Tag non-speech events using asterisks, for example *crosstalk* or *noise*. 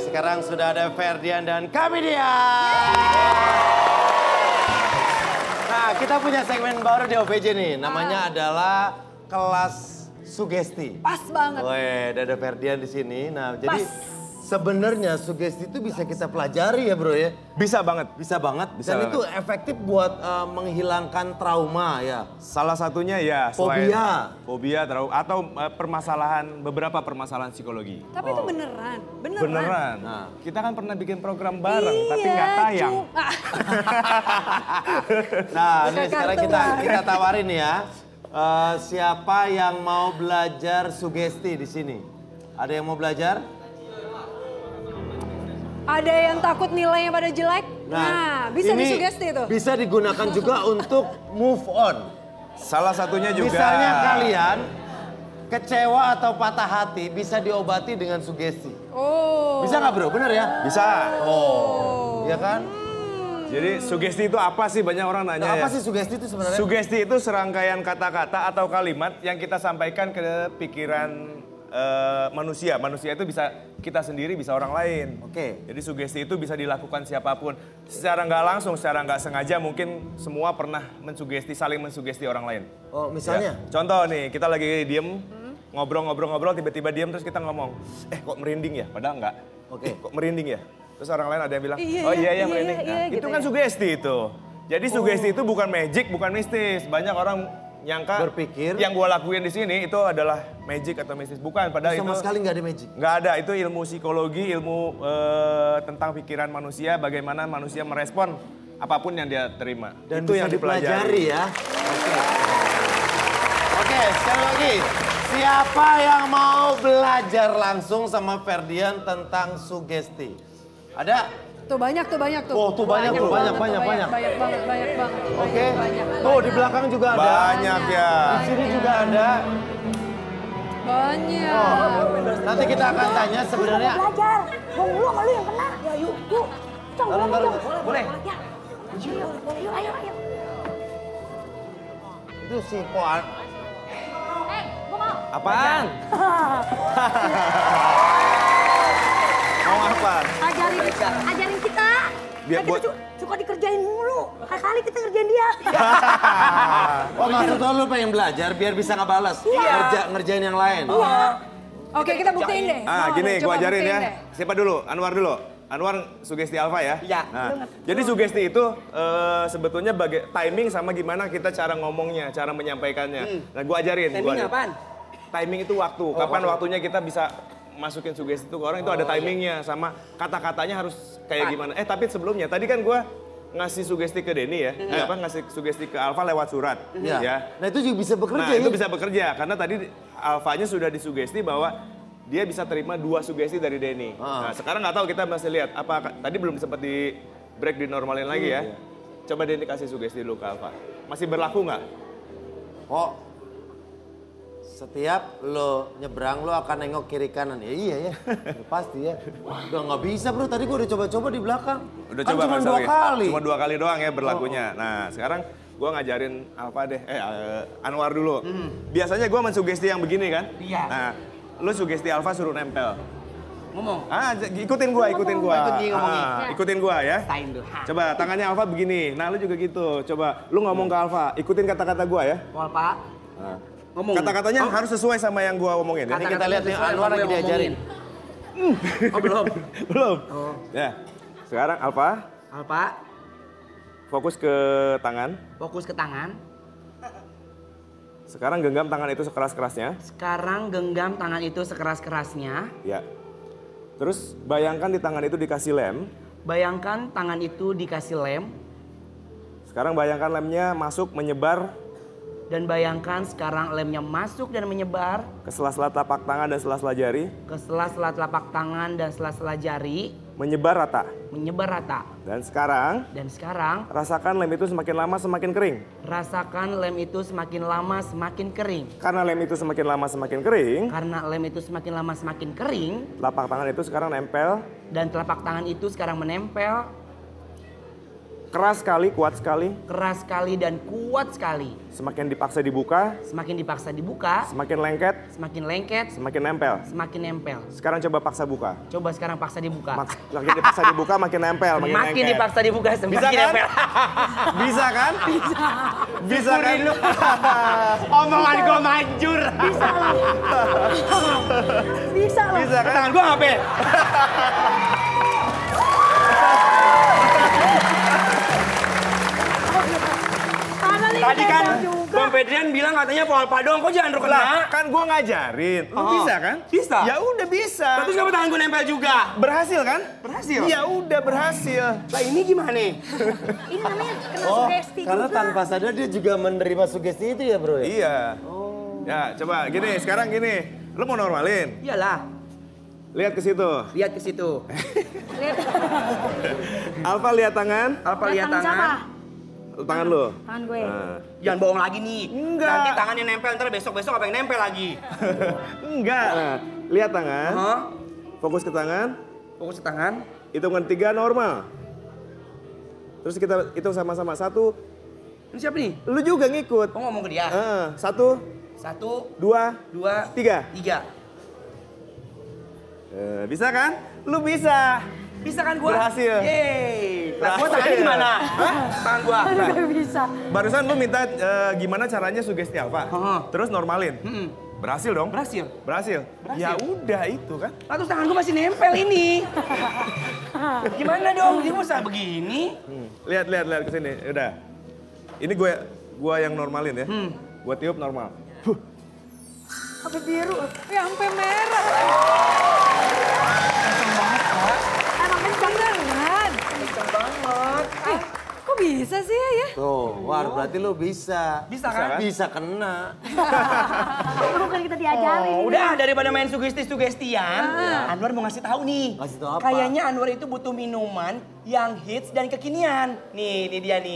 sekarang sudah ada Ferdian dan Kamidia. Nah, kita punya segmen baru di OVJ nih. Namanya adalah kelas sugesti. Pas banget. Weh, ada Ferdian di sini. Nah, jadi Pas. Sebenarnya sugesti itu bisa kita pelajari ya, Bro ya. Bisa banget. Bisa banget. Bisa Dan banget. itu efektif buat eh, menghilangkan trauma ya. Salah satunya ya Fobia. fobia terau- atau eh, permasalahan beberapa permasalahan psikologi. Tapi itu beneran, beneran. Beneran. Nah. Kita kan pernah bikin program bareng Iya, tapi nggak tayang. cuma- *laughs* Nah, ini sekarang kita kita tawarin ya. Eh, siapa yang mau belajar sugesti di sini? Ada yang mau belajar? Ada yang takut nilainya pada jelek? Nah, bisa ini disugesti itu. Bisa digunakan juga *laughs* untuk move on. Salah satunya juga Misalnya kalian kecewa atau patah hati bisa diobati dengan sugesti. Oh. Bisa nggak bro? Bener ya? bisa. Oh. Iya kan? Jadi sugesti itu apa sih banyak orang nanya Nah, apa ya. sih sugesti itu sebenarnya? Sugesti itu serangkaian kata-kata atau kalimat yang kita sampaikan ke pikiran eh, manusia. Manusia itu bisa kita sendiri, bisa orang lain. Oke. Jadi sugesti itu bisa dilakukan siapa pun. Secara nggak langsung, secara nggak sengaja mungkin semua pernah mensugesti, saling mensugesti orang lain. Oh misalnya? Ya. Contoh nih, kita lagi diem, ngobrol-ngobrol-ngobrol, tiba-tiba diem terus kita ngomong, eh kok merinding ya? Padahal nggak. Oke. "Eh, kok merinding ya? Terus orang lain ada yang bilang, Iya, oh iya, iya iya, iya merinding. iya, Nah, gitu itu kan ya. sugesti itu. Jadi sugesti itu bukan magic, bukan mistis. Banyak orang nyangka Berpikir. yang gua lakuin di sini itu adalah magic atau mistis. Bukan, padahal Sama itu sekali nggak ada magic. nggak ada. Itu ilmu psikologi, ilmu eh, tentang pikiran manusia, bagaimana manusia merespon apa pun yang dia terima. Dan itu yang dipelajari ya. Oke. Oke, sekali lagi. Siapa yang mau belajar langsung sama Ferdian tentang sugesti? Ada? Tuh banyak tuh banyak tuh. Oh, tuh banyak tuh, banyak, tuh, banyak, banyak. Banyak banget, banyak banget. Oke. Banyak, Tuh di belakang juga ada. Banyak ya. Di sini juga ada. Banyak. Oh, nanti kita akan tanya sebenarnya. belajar. Mau lu lu yang kena. Ya yuk, yuk. Cong, Lalu, boleh, lalu, Cong. boleh. Ya. Yuk, yuk, ayo, ayo. Itu si Poan. Eh, gua mau. Apaan? *laughs* Mau apa? Ajarin, kita. Biar Kan kita buat- su- suka dikerjain mulu. Kali-kali kita ngerjain dia. *laughs* Oh maksud lo lu pengen belajar biar bisa ngebalas. Ngerja, ngerjain yang lain. Oke, kita buktiin deh. Ah, gini, coba gua ajarin ya. deh. Siapa dulu? Anwar dulu. Anwar sugesti alfa ya? Iya. Nah, jadi sugesti itu eh, sebetulnya bagai timing sama gimana kita cara ngomongnya, cara menyampaikannya. Nah, gua ajarin. gua Timing ajarin. apaan? Timing itu waktu. Kapan waktunya kita bisa masukin sugesti itu ke orang itu ada timingnya sama kata-katanya harus kayak gimana. Eh, tapi sebelumnya tadi kan gua ngasih sugesti ke Denny ya, eh, apa ngasih sugesti ke Alfa lewat surat, Iya. ya. Nah itu juga bisa bekerja Nah, ya. itu bisa bekerja karena tadi alfanya sudah disugesti bahwa dia bisa terima dua sugesti dari Denny. Ah. Nah, sekarang nggak tahu kita masih lihat apa tadi belum sempat di break di normalin lagi Hmm, ya. iya. Coba Denny kasih sugesti dulu ke Alfa. Masih berlaku nggak? Oh, setiap lo nyebrang lo akan nengok kiri kanan. Ya iya ya, *laughs* pasti ya. Udah nggak bisa bro, tadi gua udah coba-coba di belakang. Udah kan coba cuma dua ya? kali. Cuma dua kali doang ya berlakunya. Oh, Nah, sekarang gua ngajarin Alfa deh, eh eh, Anwar dulu. Hmm. Biasanya gua mensugesti yang begini kan? Iya. Nah, lu sugesti Alfa suruh nempel. Ngomong. Ah, ikutin gua, ikutin gua. Ikut dia ngomongin. Ah, ikutin gua ya. Coba tangannya Alfa begini. Nah, lu juga gitu. Coba lu ngomong ke Alfa, ikutin kata-kata gua ya. Pak. Nah. Ngomong. Kata-katanya harus sesuai sama yang gua omongin ya. Ini kita lihat nih Anwar lagi diajarin. Oh, belum. *laughs* Belum. Oh. Ya. Sekarang Alfa Alfa, fokus ke tangan. fokus ke tangan. Sekarang genggam tangan itu sekeras-kerasnya. Sekarang genggam tangan itu sekeras-kerasnya. Ya. Terus bayangkan di tangan itu dikasih lem. Bayangkan tangan itu dikasih lem. Sekarang bayangkan lemnya masuk menyebar Dan bayangkan sekarang lemnya masuk dan menyebar ke sela-sela telapak tangan dan sela-sela jari, ke sela-sela telapak tangan dan sela-sela jari. menyebar rata. Menyebar rata. Dan sekarang Dan sekarang rasakan lem itu semakin lama semakin kering. rasakan lem itu semakin lama semakin kering. Karena lem itu semakin lama semakin kering, Karena lem itu semakin lama semakin kering telapak tangan itu sekarang nempel dan telapak tangan itu sekarang menempel keras sekali, kuat sekali. Keras sekali dan kuat sekali. Semakin dipaksa dibuka, Semakin dipaksa dibuka, semakin lengket, semakin lengket, semakin nempel. semakin nempel. Sekarang coba paksa buka. Coba sekarang paksa dibuka. Mak- Makin dipaksa dibuka, makin nempel, makin, Makin lengket. dipaksa dibuka, semakin Bisa kan? nempel. Bisa kan? Bisa. Bisa kan? Omongan gua manjur. Bisa. *laughs* Bisa. Bisa kan? Tangan gua ngapain? Kan juga. Bang Pedrian bilang katanya palpa doang, kok jangan kena? Lah, kan gua ngajarin. Lu Oh. bisa kan? Bisa. Ya udah bisa. Terus kenapa tangan gua nempel juga? Berhasil kan? Berhasil? Ya udah berhasil. Lah ini gimana nih? *laughs* Ini namanya kena Oh, sugesti karena juga. tanpa sadar dia juga menerima sugesti itu ya bro ya? Iya. Ya, coba gini, sekarang gini. Lu mau normalin? Iyalah, Lihat ke situ. lihat ke situ. *laughs* *laughs* Lihat. Alfa lihat tangan, Apa lihat Tangan siapa? tangan? Tangan lu. Tangan gue. Nah. Jangan bohong lagi nih. Enggak. Nanti tangannya nempel, ntar besok-besok apa yang nempel lagi? *laughs* Enggak. Nah, lihat tangan. Hah? Fokus ke tangan. Fokus ke tangan. Hitungan tiga normal. Terus kita hitung sama-sama. Satu, Ini siapa nih? lu juga ngikut. Oh ngomong ke dia. Eh, satu, Satu, dua, dua, tiga. tiga. Eh, bisa kan? Lu bisa. Bisa kan gua? Berhasil. Yeay. Lah gua Berhasil. tangannya gimana? Hah? Tangan gua. Gak bisa. Barusan lu minta eh, gimana caranya sugesti apa? Heeh. Terus normalin. Mm-mm. Berhasil dong? Berhasil. Berhasil. Ya udah itu kan. Terus tangan gua masih nempel ini. *laughs* Gimana dong? Dia masa begini? Hmm. Lihat, lihat, lihat ke sini. Udah. Ini gue gua yang normalin ya. Hmm. Gua tiup normal. Sampai biru. Ya sampai merah. Kenceng banget. Eh, kok bisa sih ya? Tuh, War berarti lu bisa. Bisa kan? Bisa kena. Bukan kita diajarin. Oh, udah daripada main sugesti-sugestian, Anwar mau ngasih tahu nih. Kasih tahu apa? Kayaknya Anwar itu butuh minuman yang hits dan kekinian. Nih, ini dia nih.